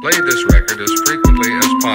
Play this record as frequently as possible.